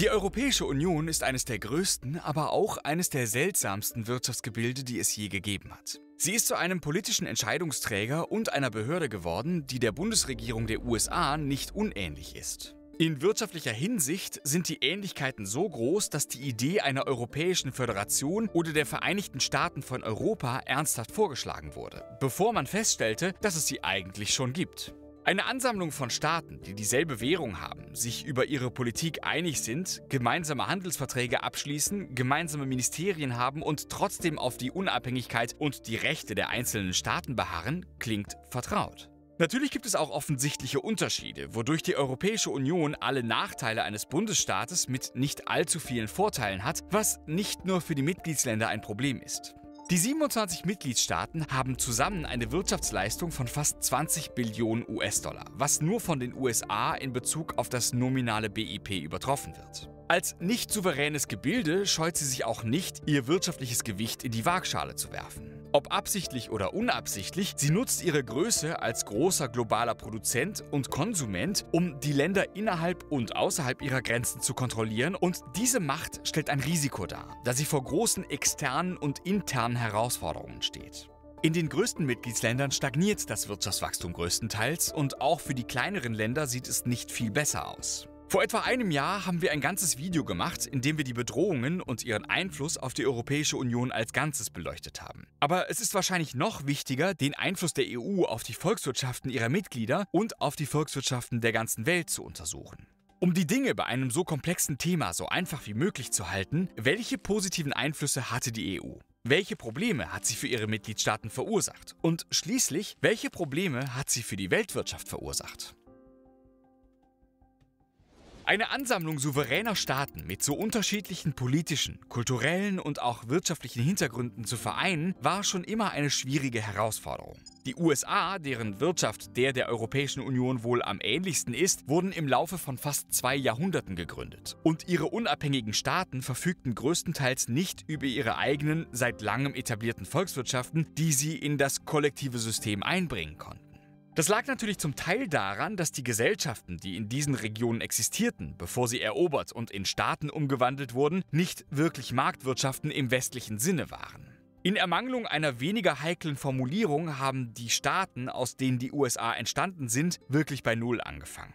Die Europäische Union ist eines der größten, aber auch eines der seltsamsten Wirtschaftsgebilde, die es je gegeben hat. Sie ist zu einem politischen Entscheidungsträger und einer Behörde geworden, die der Bundesregierung der USA nicht unähnlich ist. In wirtschaftlicher Hinsicht sind die Ähnlichkeiten so groß, dass die Idee einer europäischen Föderation oder der Vereinigten Staaten von Europa ernsthaft vorgeschlagen wurde, bevor man feststellte, dass es sie eigentlich schon gibt. Eine Ansammlung von Staaten, die dieselbe Währung haben, sich über ihre Politik einig sind, gemeinsame Handelsverträge abschließen, gemeinsame Ministerien haben und trotzdem auf die Unabhängigkeit und die Rechte der einzelnen Staaten beharren, klingt vertraut. Natürlich gibt es auch offensichtliche Unterschiede, wodurch die Europäische Union alle Nachteile eines Bundesstaates mit nicht allzu vielen Vorteilen hat, was nicht nur für die Mitgliedsländer ein Problem ist. Die 27 Mitgliedstaaten haben zusammen eine Wirtschaftsleistung von fast 20 Billionen US-Dollar, was nur von den USA in Bezug auf das nominale BIP übertroffen wird. Als nicht souveränes Gebilde scheut sie sich auch nicht, ihr wirtschaftliches Gewicht in die Waagschale zu werfen. Ob absichtlich oder unabsichtlich, sie nutzt ihre Größe als großer globaler Produzent und Konsument, um die Länder innerhalb und außerhalb ihrer Grenzen zu kontrollieren und diese Macht stellt ein Risiko dar, da sie vor großen externen und internen Herausforderungen steht. In den größten Mitgliedsländern stagniert das Wirtschaftswachstum größtenteils und auch für die kleineren Länder sieht es nicht viel besser aus. Vor etwa einem Jahr haben wir ein ganzes Video gemacht, in dem wir die Bedrohungen und ihren Einfluss auf die Europäische Union als Ganzes beleuchtet haben. Aber es ist wahrscheinlich noch wichtiger, den Einfluss der EU auf die Volkswirtschaften ihrer Mitglieder und auf die Volkswirtschaften der ganzen Welt zu untersuchen. Um die Dinge bei einem so komplexen Thema so einfach wie möglich zu halten, welche positiven Einflüsse hatte die EU? Welche Probleme hat sie für ihre Mitgliedstaaten verursacht? Und schließlich, welche Probleme hat sie für die Weltwirtschaft verursacht? Eine Ansammlung souveräner Staaten mit so unterschiedlichen politischen, kulturellen und auch wirtschaftlichen Hintergründen zu vereinen, war schon immer eine schwierige Herausforderung. Die USA, deren Wirtschaft der der Europäischen Union wohl am ähnlichsten ist, wurden im Laufe von fast zwei Jahrhunderten gegründet. Und ihre unabhängigen Staaten verfügten größtenteils nicht über ihre eigenen, seit langem etablierten Volkswirtschaften, die sie in das kollektive System einbringen konnten. Das lag natürlich zum Teil daran, dass die Gesellschaften, die in diesen Regionen existierten, bevor sie erobert und in Staaten umgewandelt wurden, nicht wirklich Marktwirtschaften im westlichen Sinne waren. In Ermangelung einer weniger heiklen Formulierung haben die Staaten, aus denen die USA entstanden sind, wirklich bei Null angefangen.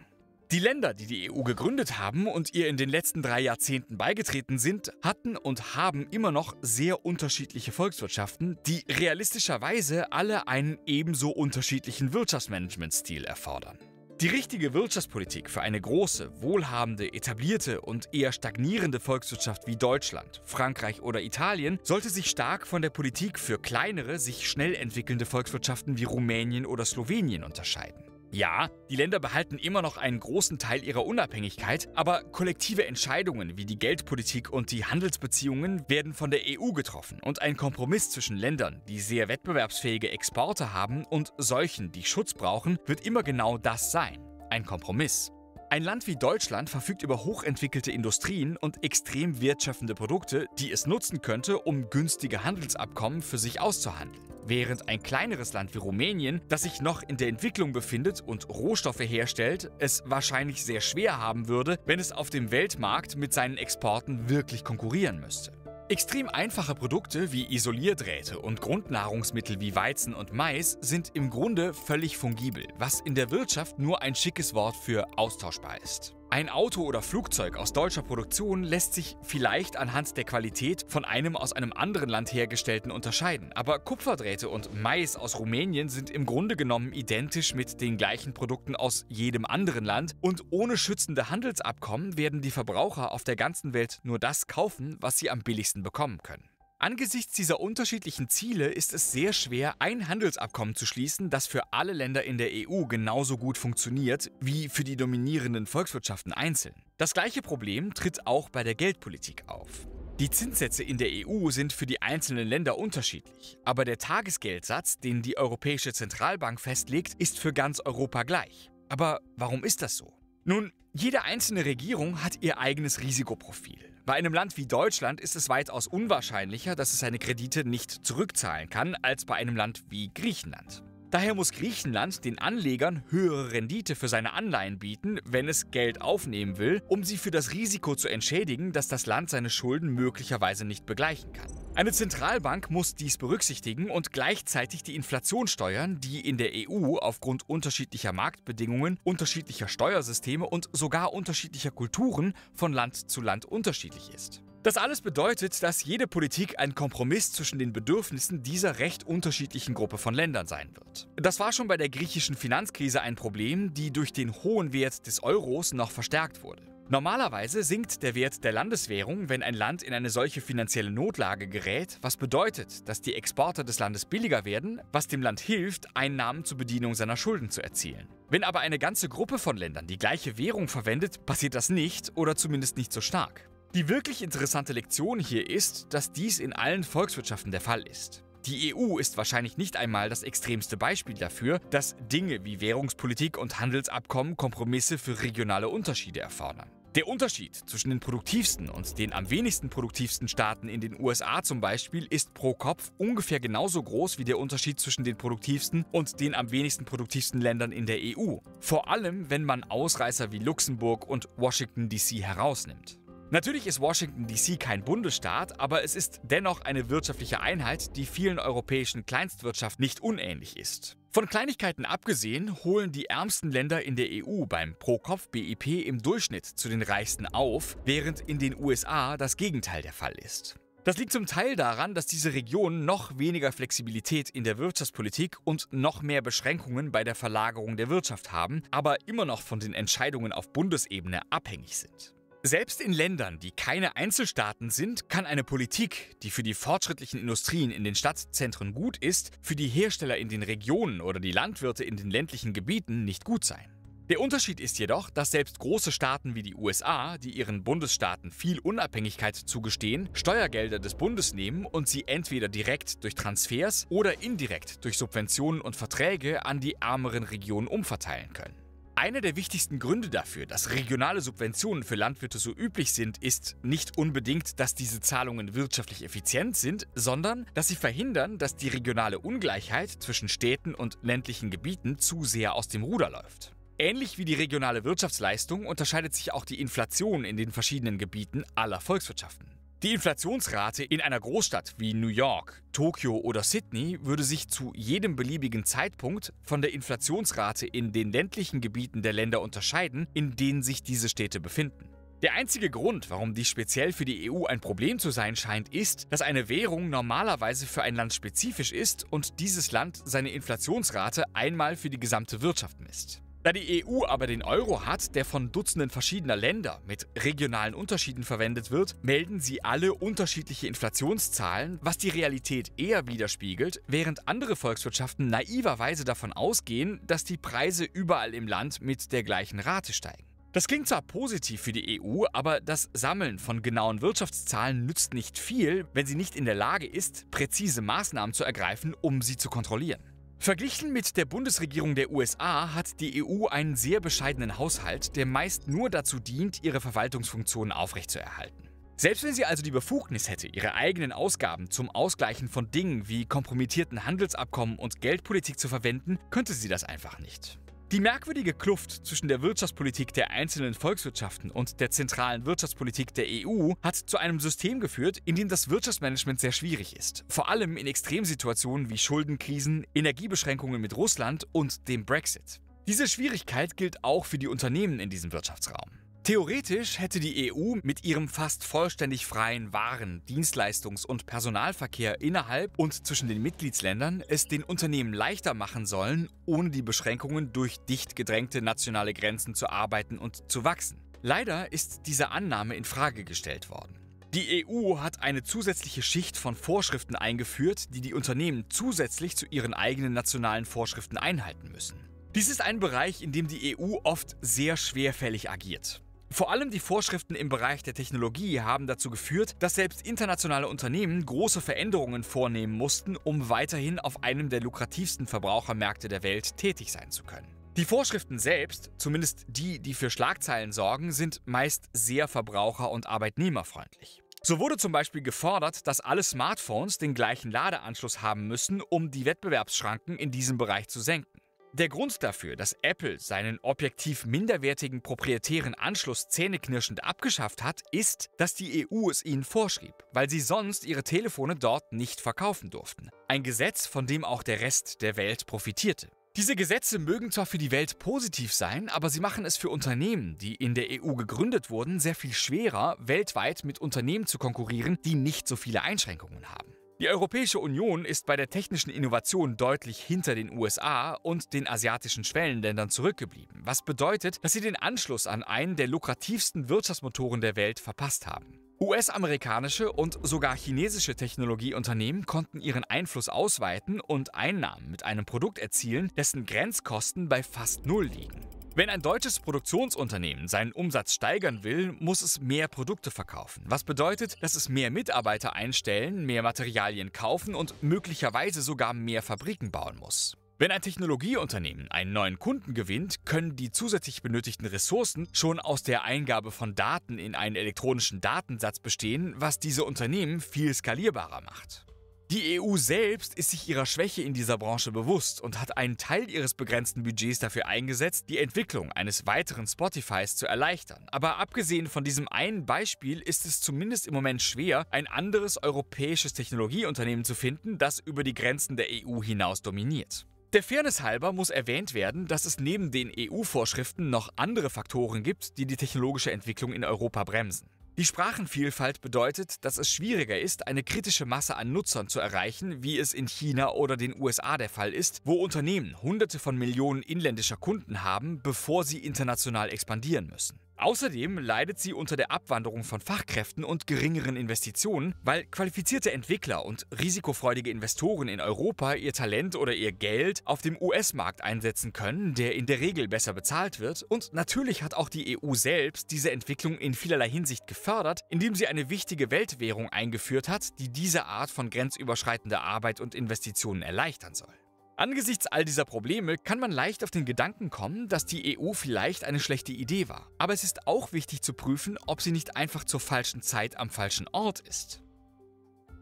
Die Länder, die die EU gegründet haben und ihr in den letzten drei Jahrzehnten beigetreten sind, hatten und haben immer noch sehr unterschiedliche Volkswirtschaften, die realistischerweise alle einen ebenso unterschiedlichen Wirtschaftsmanagementstil erfordern. Die richtige Wirtschaftspolitik für eine große, wohlhabende, etablierte und eher stagnierende Volkswirtschaft wie Deutschland, Frankreich oder Italien sollte sich stark von der Politik für kleinere, sich schnell entwickelnde Volkswirtschaften wie Rumänien oder Slowenien unterscheiden. Ja, die Länder behalten immer noch einen großen Teil ihrer Unabhängigkeit, aber kollektive Entscheidungen wie die Geldpolitik und die Handelsbeziehungen werden von der EU getroffen und ein Kompromiss zwischen Ländern, die sehr wettbewerbsfähige Exporte haben und solchen, die Schutz brauchen, wird immer genau das sein. Ein Kompromiss. Ein Land wie Deutschland verfügt über hochentwickelte Industrien und extrem wertschöpfende Produkte, die es nutzen könnte, um günstige Handelsabkommen für sich auszuhandeln während ein kleineres Land wie Rumänien, das sich noch in der Entwicklung befindet und Rohstoffe herstellt, es wahrscheinlich sehr schwer haben würde, wenn es auf dem Weltmarkt mit seinen Exporten wirklich konkurrieren müsste. Extrem einfache Produkte wie Isolierdrähte und Grundnahrungsmittel wie Weizen und Mais sind im Grunde völlig fungibel, was in der Wirtschaft nur ein schickes Wort für austauschbar ist. Ein Auto oder Flugzeug aus deutscher Produktion lässt sich vielleicht anhand der Qualität von einem aus einem anderen Land hergestellten unterscheiden, aber Kupferdrähte und Mais aus Rumänien sind im Grunde genommen identisch mit den gleichen Produkten aus jedem anderen Land und ohne schützende Handelsabkommen werden die Verbraucher auf der ganzen Welt nur das kaufen, was sie am billigsten bekommen können. Angesichts dieser unterschiedlichen Ziele ist es sehr schwer, ein Handelsabkommen zu schließen, das für alle Länder in der EU genauso gut funktioniert wie für die dominierenden Volkswirtschaften einzeln. Das gleiche Problem tritt auch bei der Geldpolitik auf. Die Zinssätze in der EU sind für die einzelnen Länder unterschiedlich, aber der Tagesgeldsatz, den die Europäische Zentralbank festlegt, ist für ganz Europa gleich. Aber warum ist das so? Nun, jede einzelne Regierung hat ihr eigenes Risikoprofil. Bei einem Land wie Deutschland ist es weitaus unwahrscheinlicher, dass es seine Kredite nicht zurückzahlen kann, als bei einem Land wie Griechenland. Daher muss Griechenland den Anlegern höhere Rendite für seine Anleihen bieten, wenn es Geld aufnehmen will, um sie für das Risiko zu entschädigen, dass das Land seine Schulden möglicherweise nicht begleichen kann. Eine Zentralbank muss dies berücksichtigen und gleichzeitig die Inflation steuern, die in der EU aufgrund unterschiedlicher Marktbedingungen, unterschiedlicher Steuersysteme und sogar unterschiedlicher Kulturen von Land zu Land unterschiedlich ist. Das alles bedeutet, dass jede Politik ein Kompromiss zwischen den Bedürfnissen dieser recht unterschiedlichen Gruppe von Ländern sein wird. Das war schon bei der griechischen Finanzkrise ein Problem, die durch den hohen Wert des Euros noch verstärkt wurde. Normalerweise sinkt der Wert der Landeswährung, wenn ein Land in eine solche finanzielle Notlage gerät, was bedeutet, dass die Exporte des Landes billiger werden, was dem Land hilft, Einnahmen zur Bedienung seiner Schulden zu erzielen. Wenn aber eine ganze Gruppe von Ländern die gleiche Währung verwendet, passiert das nicht oder zumindest nicht so stark. Die wirklich interessante Lektion hier ist, dass dies in allen Volkswirtschaften der Fall ist. Die EU ist wahrscheinlich nicht einmal das extremste Beispiel dafür, dass Dinge wie Währungspolitik und Handelsabkommen Kompromisse für regionale Unterschiede erfordern. Der Unterschied zwischen den produktivsten und den am wenigsten produktivsten Staaten in den USA zum Beispiel ist pro Kopf ungefähr genauso groß wie der Unterschied zwischen den produktivsten und den am wenigsten produktivsten Ländern in der EU. Vor allem, wenn man Ausreißer wie Luxemburg und Washington DC herausnimmt. Natürlich ist Washington DC kein Bundesstaat, aber es ist dennoch eine wirtschaftliche Einheit, die vielen europäischen Kleinstwirtschaften nicht unähnlich ist. Von Kleinigkeiten abgesehen holen die ärmsten Länder in der EU beim Pro-Kopf-BIP im Durchschnitt zu den reichsten auf, während in den USA das Gegenteil der Fall ist. Das liegt zum Teil daran, dass diese Regionen noch weniger Flexibilität in der Wirtschaftspolitik und noch mehr Beschränkungen bei der Verlagerung der Wirtschaft haben, aber immer noch von den Entscheidungen auf Bundesebene abhängig sind. Selbst in Ländern, die keine Einzelstaaten sind, kann eine Politik, die für die fortschrittlichen Industrien in den Stadtzentren gut ist, für die Hersteller in den Regionen oder die Landwirte in den ländlichen Gebieten nicht gut sein. Der Unterschied ist jedoch, dass selbst große Staaten wie die USA, die ihren Bundesstaaten viel Unabhängigkeit zugestehen, Steuergelder des Bundes nehmen und sie entweder direkt durch Transfers oder indirekt durch Subventionen und Verträge an die ärmeren Regionen umverteilen können. Einer der wichtigsten Gründe dafür, dass regionale Subventionen für Landwirte so üblich sind, ist nicht unbedingt, dass diese Zahlungen wirtschaftlich effizient sind, sondern dass sie verhindern, dass die regionale Ungleichheit zwischen Städten und ländlichen Gebieten zu sehr aus dem Ruder läuft. Ähnlich wie die regionale Wirtschaftsleistung unterscheidet sich auch die Inflation in den verschiedenen Gebieten aller Volkswirtschaften. Die Inflationsrate in einer Großstadt wie New York, Tokio oder Sydney würde sich zu jedem beliebigen Zeitpunkt von der Inflationsrate in den ländlichen Gebieten der Länder unterscheiden, in denen sich diese Städte befinden. Der einzige Grund, warum dies speziell für die EU ein Problem zu sein scheint, ist, dass eine Währung normalerweise für ein Land spezifisch ist und dieses Land seine Inflationsrate einmal für die gesamte Wirtschaft misst. Da die EU aber den Euro hat, der von Dutzenden verschiedener Länder mit regionalen Unterschieden verwendet wird, melden sie alle unterschiedliche Inflationszahlen, was die Realität eher widerspiegelt, während andere Volkswirtschaften naiverweise davon ausgehen, dass die Preise überall im Land mit der gleichen Rate steigen. Das klingt zwar positiv für die EU, aber das Sammeln von genauen Wirtschaftszahlen nützt nicht viel, wenn sie nicht in der Lage ist, präzise Maßnahmen zu ergreifen, um sie zu kontrollieren. Verglichen mit der Bundesregierung der USA hat die EU einen sehr bescheidenen Haushalt, der meist nur dazu dient, ihre Verwaltungsfunktionen aufrechtzuerhalten. Selbst wenn sie also die Befugnis hätte, ihre eigenen Ausgaben zum Ausgleichen von Dingen wie kompromittierten Handelsabkommen und Geldpolitik zu verwenden, könnte sie das einfach nicht. Die merkwürdige Kluft zwischen der Wirtschaftspolitik der einzelnen Volkswirtschaften und der zentralen Wirtschaftspolitik der EU hat zu einem System geführt, in dem das Wirtschaftsmanagement sehr schwierig ist. Vor allem in Extremsituationen wie Schuldenkrisen, Energiebeschränkungen mit Russland und dem Brexit. Diese Schwierigkeit gilt auch für die Unternehmen in diesem Wirtschaftsraum. Theoretisch hätte die EU mit ihrem fast vollständig freien Waren-, Dienstleistungs- und Personalverkehr innerhalb und zwischen den Mitgliedsländern es den Unternehmen leichter machen sollen, ohne die Beschränkungen durch dicht gedrängte nationale Grenzen zu arbeiten und zu wachsen. Leider ist diese Annahme in Frage gestellt worden. Die EU hat eine zusätzliche Schicht von Vorschriften eingeführt, die die Unternehmen zusätzlich zu ihren eigenen nationalen Vorschriften einhalten müssen. Dies ist ein Bereich, in dem die EU oft sehr schwerfällig agiert. Vor allem die Vorschriften im Bereich der Technologie haben dazu geführt, dass selbst internationale Unternehmen große Veränderungen vornehmen mussten, um weiterhin auf einem der lukrativsten Verbrauchermärkte der Welt tätig sein zu können. Die Vorschriften selbst, zumindest die, die für Schlagzeilen sorgen, sind meist sehr verbraucher- und arbeitnehmerfreundlich. So wurde zum Beispiel gefordert, dass alle Smartphones den gleichen Ladeanschluss haben müssen, um die Wettbewerbsschranken in diesem Bereich zu senken. Der Grund dafür, dass Apple seinen objektiv minderwertigen proprietären Anschluss zähneknirschend abgeschafft hat, ist, dass die EU es ihnen vorschrieb, weil sie sonst ihre Telefone dort nicht verkaufen durften. Ein Gesetz, von dem auch der Rest der Welt profitierte. Diese Gesetze mögen zwar für die Welt positiv sein, aber sie machen es für Unternehmen, die in der EU gegründet wurden, sehr viel schwerer, weltweit mit Unternehmen zu konkurrieren, die nicht so viele Einschränkungen haben. Die Europäische Union ist bei der technischen Innovation deutlich hinter den USA und den asiatischen Schwellenländern zurückgeblieben, was bedeutet, dass sie den Anschluss an einen der lukrativsten Wirtschaftsmotoren der Welt verpasst haben. US-amerikanische und sogar chinesische Technologieunternehmen konnten ihren Einfluss ausweiten und Einnahmen mit einem Produkt erzielen, dessen Grenzkosten bei fast Null liegen. Wenn ein deutsches Produktionsunternehmen seinen Umsatz steigern will, muss es mehr Produkte verkaufen. Was bedeutet, dass es mehr Mitarbeiter einstellen, mehr Materialien kaufen und möglicherweise sogar mehr Fabriken bauen muss. Wenn ein Technologieunternehmen einen neuen Kunden gewinnt, können die zusätzlich benötigten Ressourcen schon aus der Eingabe von Daten in einen elektronischen Datensatz bestehen, was diese Unternehmen viel skalierbarer macht. Die EU selbst ist sich ihrer Schwäche in dieser Branche bewusst und hat einen Teil ihres begrenzten Budgets dafür eingesetzt, die Entwicklung eines weiteren Spotifys zu erleichtern. Aber abgesehen von diesem einen Beispiel ist es zumindest im Moment schwer, ein anderes europäisches Technologieunternehmen zu finden, das über die Grenzen der EU hinaus dominiert. Der Fairness halber muss erwähnt werden, dass es neben den EU-Vorschriften noch andere Faktoren gibt, die die technologische Entwicklung in Europa bremsen. Die Sprachenvielfalt bedeutet, dass es schwieriger ist, eine kritische Masse an Nutzern zu erreichen, wie es in China oder den USA der Fall ist, wo Unternehmen Hunderte von Millionen inländischer Kunden haben, bevor sie international expandieren müssen. Außerdem leidet sie unter der Abwanderung von Fachkräften und geringeren Investitionen, weil qualifizierte Entwickler und risikofreudige Investoren in Europa ihr Talent oder ihr Geld auf dem US-Markt einsetzen können, der in der Regel besser bezahlt wird. Und natürlich hat auch die EU selbst diese Entwicklung in vielerlei Hinsicht gefördert, indem sie eine wichtige Weltwährung eingeführt hat, die diese Art von grenzüberschreitender Arbeit und Investitionen erleichtern soll. Angesichts all dieser Probleme kann man leicht auf den Gedanken kommen, dass die EU vielleicht eine schlechte Idee war. Aber es ist auch wichtig zu prüfen, ob sie nicht einfach zur falschen Zeit am falschen Ort ist.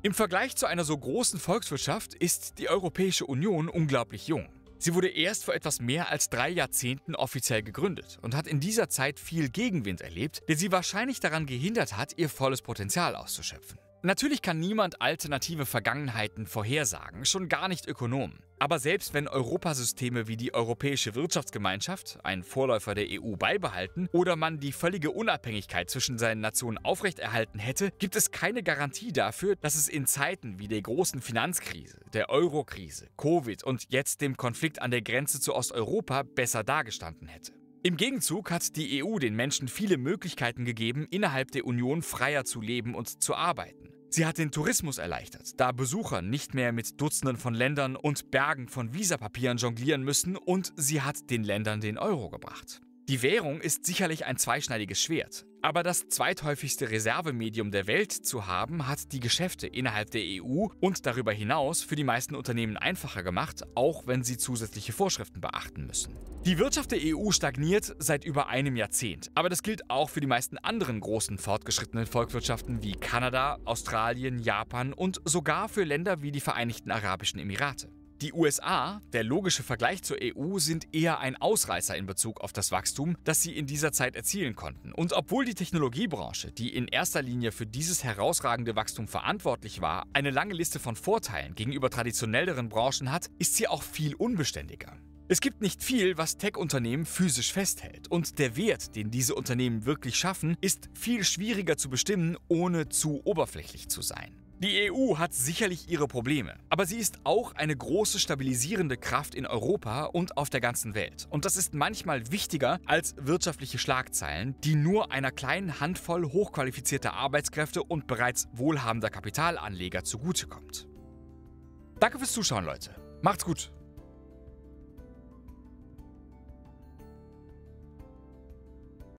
Im Vergleich zu einer so großen Volkswirtschaft ist die Europäische Union unglaublich jung. Sie wurde erst vor etwas mehr als drei Jahrzehnten offiziell gegründet und hat in dieser Zeit viel Gegenwind erlebt, der sie wahrscheinlich daran gehindert hat, ihr volles Potenzial auszuschöpfen. Natürlich kann niemand alternative Vergangenheiten vorhersagen, schon gar nicht Ökonomen. Aber selbst wenn Europasysteme wie die Europäische Wirtschaftsgemeinschaft, ein Vorläufer der EU, beibehalten oder man die völlige Unabhängigkeit zwischen seinen Nationen aufrechterhalten hätte, gibt es keine Garantie dafür, dass es in Zeiten wie der großen Finanzkrise, der Eurokrise, Covid und jetzt dem Konflikt an der Grenze zu Osteuropa besser dargestanden hätte. Im Gegenzug hat die EU den Menschen viele Möglichkeiten gegeben, innerhalb der Union freier zu leben und zu arbeiten. Sie hat den Tourismus erleichtert, da Besucher nicht mehr mit Dutzenden von Ländern und Bergen von Visapapieren jonglieren müssen und sie hat den Ländern den Euro gebracht. Die Währung ist sicherlich ein zweischneidiges Schwert, aber das zweithäufigste Reservemedium der Welt zu haben, hat die Geschäfte innerhalb der EU und darüber hinaus für die meisten Unternehmen einfacher gemacht, auch wenn sie zusätzliche Vorschriften beachten müssen. Die Wirtschaft der EU stagniert seit über einem Jahrzehnt, aber das gilt auch für die meisten anderen großen fortgeschrittenen Volkswirtschaften wie Kanada, Australien, Japan und sogar für Länder wie die Vereinigten Arabischen Emirate. Die USA, der logische Vergleich zur EU, sind eher ein Ausreißer in Bezug auf das Wachstum, das sie in dieser Zeit erzielen konnten. Und obwohl die Technologiebranche, die in erster Linie für dieses herausragende Wachstum verantwortlich war, eine lange Liste von Vorteilen gegenüber traditionelleren Branchen hat, ist sie auch viel unbeständiger. Es gibt nicht viel, was Tech-Unternehmen physisch festhält. Und der Wert, den diese Unternehmen wirklich schaffen, ist viel schwieriger zu bestimmen, ohne zu oberflächlich zu sein. Die EU hat sicherlich ihre Probleme, aber sie ist auch eine große stabilisierende Kraft in Europa und auf der ganzen Welt. Und das ist manchmal wichtiger als wirtschaftliche Schlagzeilen, die nur einer kleinen Handvoll hochqualifizierter Arbeitskräfte und bereits wohlhabender Kapitalanleger zugutekommt. Danke fürs Zuschauen, Leute. Macht's gut!